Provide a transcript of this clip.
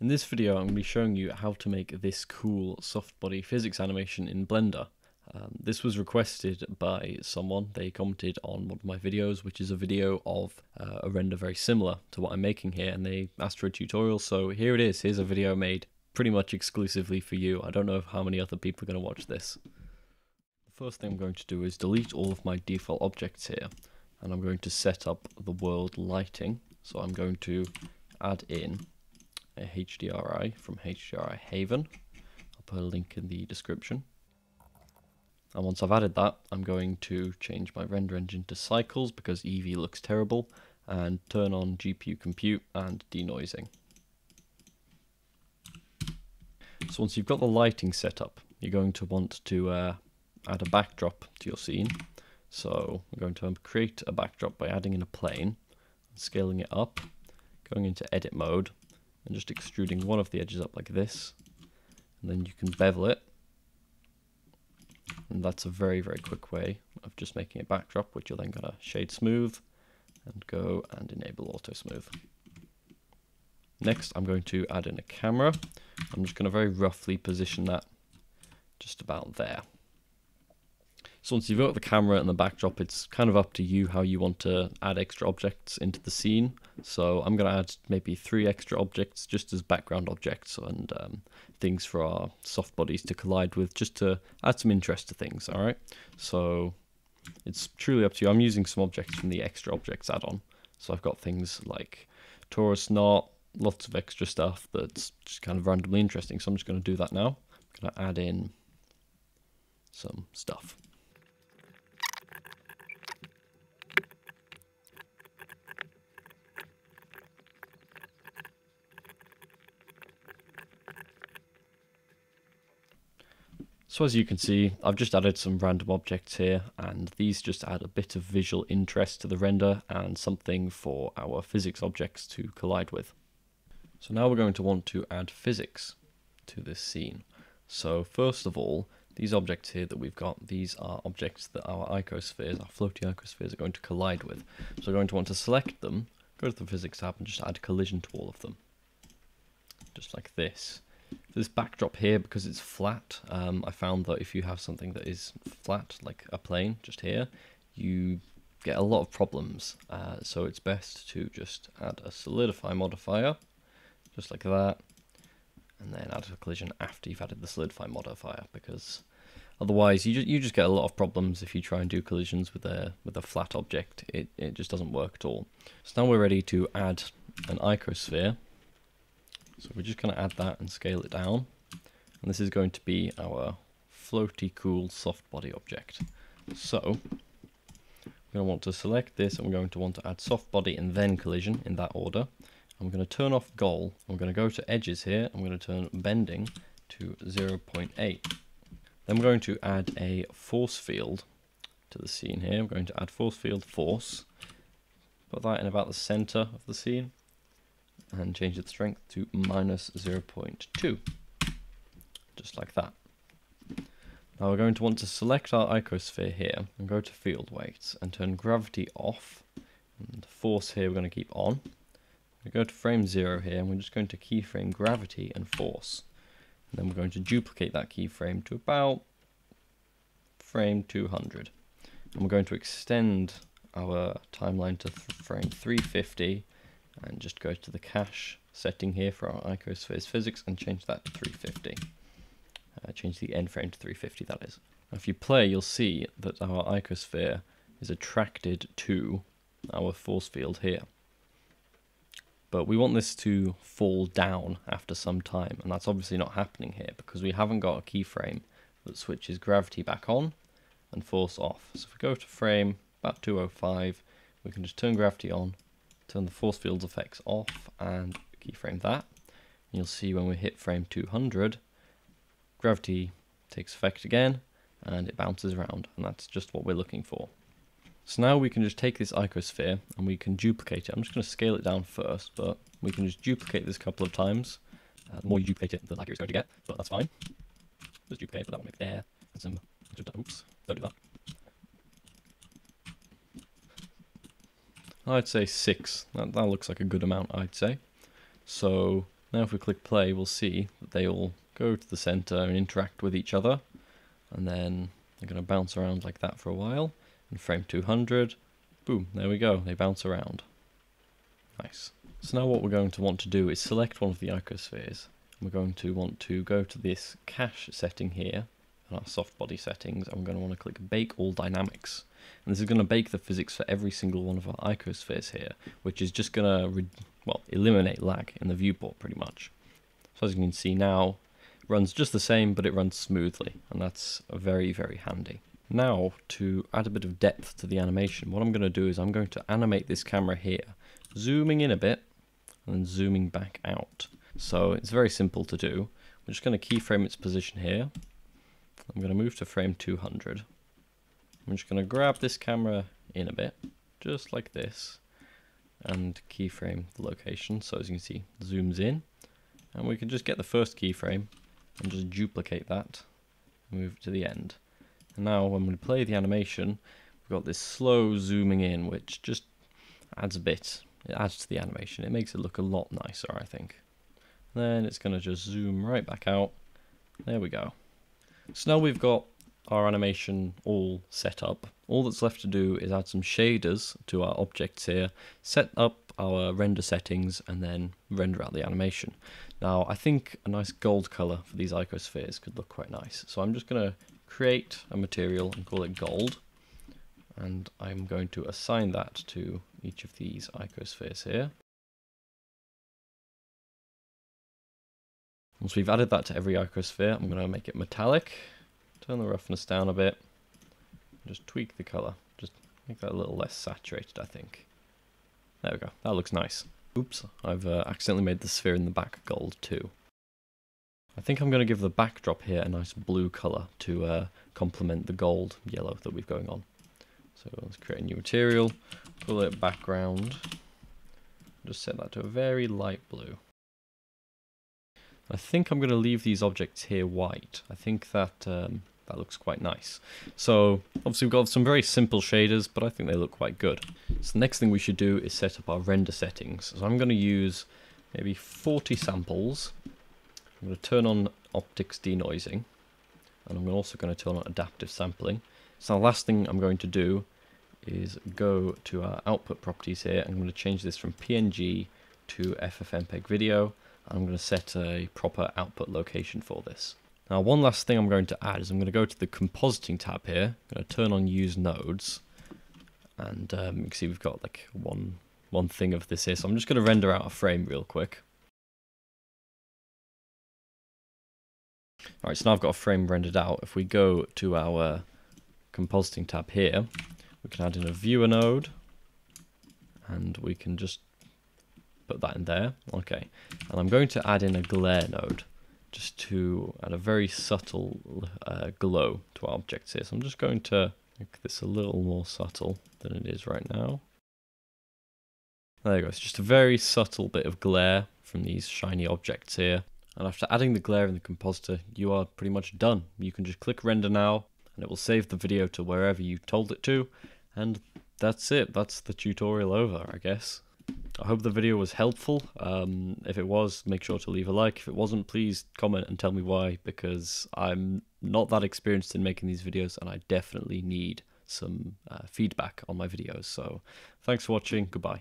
In this video I'm going to be showing you how to make this cool soft body physics animation in Blender. Um, this was requested by someone, they commented on one of my videos which is a video of uh, a render very similar to what I'm making here and they asked for a tutorial so here it is, here's a video made pretty much exclusively for you. I don't know how many other people are going to watch this. The first thing I'm going to do is delete all of my default objects here and I'm going to set up the world lighting so I'm going to add in a HDRI from HDRI Haven. I'll put a link in the description. And once I've added that, I'm going to change my render engine to cycles because Eevee looks terrible and turn on GPU compute and denoising. So once you've got the lighting set up, you're going to want to uh, add a backdrop to your scene. So we're going to create a backdrop by adding in a plane, scaling it up, going into edit mode, and just extruding one of the edges up like this. And then you can bevel it. And that's a very very quick way of just making a backdrop which you're then going to shade smooth and go and enable auto smooth. Next I'm going to add in a camera. I'm just going to very roughly position that just about there so once you've got the camera and the backdrop, it's kind of up to you how you want to add extra objects into the scene. So I'm going to add maybe three extra objects just as background objects and um, things for our soft bodies to collide with, just to add some interest to things, all right? So it's truly up to you. I'm using some objects from the extra objects add-on. So I've got things like torus knot, lots of extra stuff that's just kind of randomly interesting. So I'm just going to do that now. I'm going to add in some stuff. So as you can see, I've just added some random objects here, and these just add a bit of visual interest to the render and something for our physics objects to collide with. So now we're going to want to add physics to this scene. So first of all, these objects here that we've got, these are objects that our icospheres, our floaty icospheres are going to collide with. So we're going to want to select them, go to the physics tab and just add collision to all of them. Just like this this backdrop here, because it's flat, um, I found that if you have something that is flat, like a plane just here, you get a lot of problems. Uh, so it's best to just add a solidify modifier, just like that, and then add a collision after you've added the solidify modifier, because otherwise you just, you just get a lot of problems if you try and do collisions with a with a flat object. It, it just doesn't work at all. So now we're ready to add an icosphere so we're just going to add that and scale it down. And this is going to be our floaty cool soft body object. So we're going to want to select this and we're going to want to add soft body and then collision in that order. I'm going to turn off goal. I'm going to go to edges here. I'm going to turn bending to 0.8. Then we're going to add a force field to the scene here. I'm going to add force field force. Put that in about the center of the scene and change its strength to minus 0.2, just like that. Now we're going to want to select our icosphere here and go to field weights and turn gravity off and force here we're going to keep on. We go to frame 0 here and we're just going to keyframe gravity and force. And then we're going to duplicate that keyframe to about frame 200. And we're going to extend our timeline to frame 350 and just go to the cache setting here for our icospheres physics and change that to 350. Uh, change the end frame to 350 that is. Now if you play you'll see that our icosphere is attracted to our force field here. But we want this to fall down after some time and that's obviously not happening here because we haven't got a keyframe that switches gravity back on and force off. So if we go to frame about 205 we can just turn gravity on turn the force fields effects off and keyframe that. You'll see when we hit frame 200, gravity takes effect again and it bounces around and that's just what we're looking for. So now we can just take this icosphere and we can duplicate it. I'm just going to scale it down first, but we can just duplicate this a couple of times. Uh, the more you duplicate it, the larger it's going to get, but that's fine. Just duplicate, put that one there, and some, oops, don't do that. I'd say six. That, that looks like a good amount, I'd say. So Now if we click play, we'll see that they all go to the center and interact with each other. And then they're going to bounce around like that for a while. In frame 200, boom, there we go, they bounce around. Nice. So now what we're going to want to do is select one of the icospheres. We're going to want to go to this cache setting here, our soft body settings, we're going to want to click Bake All Dynamics. And this is going to bake the physics for every single one of our icospheres here, which is just going to, well, eliminate lag in the viewport pretty much. So as you can see now, runs just the same, but it runs smoothly, and that's very, very handy. Now, to add a bit of depth to the animation, what I'm going to do is I'm going to animate this camera here, zooming in a bit, and then zooming back out. So it's very simple to do. We're just going to keyframe its position here. I'm going to move to frame 200. I'm just going to grab this camera in a bit, just like this, and keyframe the location. So as you can see, zooms in, and we can just get the first keyframe and just duplicate that, move it to the end. And now when we play the animation, we've got this slow zooming in, which just adds a bit. It adds to the animation. It makes it look a lot nicer, I think. Then it's going to just zoom right back out. There we go. So now we've got our animation all set up. All that's left to do is add some shaders to our objects here, set up our render settings, and then render out the animation. Now, I think a nice gold color for these icospheres could look quite nice. So I'm just going to create a material and call it gold. And I'm going to assign that to each of these icospheres here. Once we've added that to every icosphere, I'm going to make it metallic, turn the roughness down a bit, just tweak the color, just make that a little less saturated, I think. There we go, that looks nice. Oops, I've uh, accidentally made the sphere in the back gold too. I think I'm going to give the backdrop here a nice blue colour to uh, complement the gold yellow that we've going on. So let's create a new material, call it background, just set that to a very light blue. I think I'm going to leave these objects here white. I think that um, that looks quite nice. So obviously we've got some very simple shaders, but I think they look quite good. So the next thing we should do is set up our render settings. So I'm going to use maybe 40 samples. I'm going to turn on OptiX denoising, and I'm also going to turn on adaptive sampling. So the last thing I'm going to do is go to our output properties here. I'm going to change this from PNG to FFmpeg video I'm going to set a proper output location for this. Now one last thing I'm going to add is I'm going to go to the compositing tab here, I'm going to turn on use nodes, and um, you can see we've got like one, one thing of this here, so I'm just going to render out a frame real quick. Alright, so now I've got a frame rendered out. If we go to our compositing tab here, we can add in a viewer node, and we can just put that in there. Okay, and I'm going to add in a glare node just to add a very subtle uh, glow to our objects here. So I'm just going to make this a little more subtle than it is right now. There you go, it's just a very subtle bit of glare from these shiny objects here. And after adding the glare in the compositor, you are pretty much done. You can just click render now, and it will save the video to wherever you told it to, and that's it. That's the tutorial over, I guess. I hope the video was helpful. Um, if it was, make sure to leave a like. If it wasn't, please comment and tell me why, because I'm not that experienced in making these videos and I definitely need some uh, feedback on my videos. So thanks for watching. Goodbye.